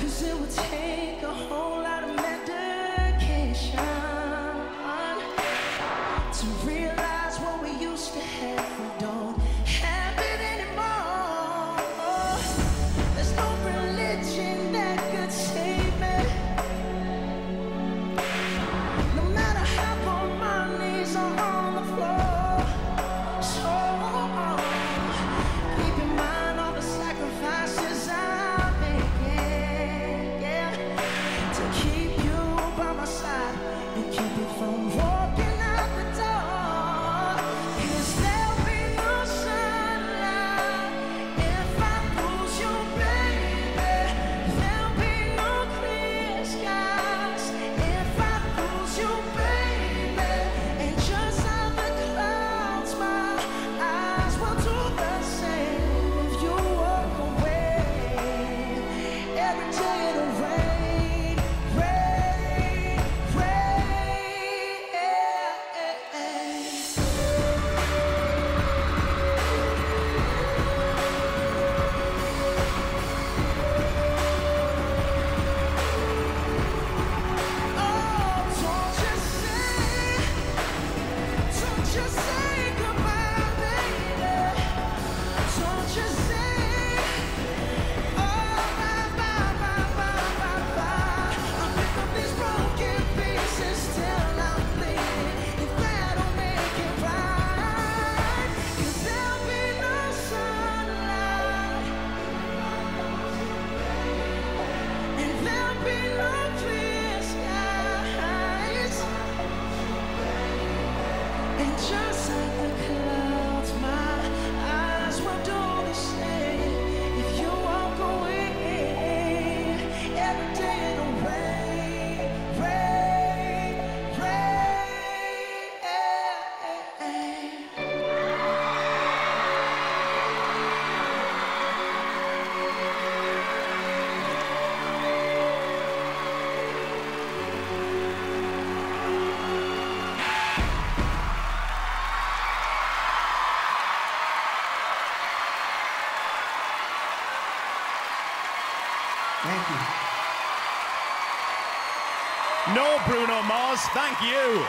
Cause it would take and just Thank you. No, Bruno Mars, thank you.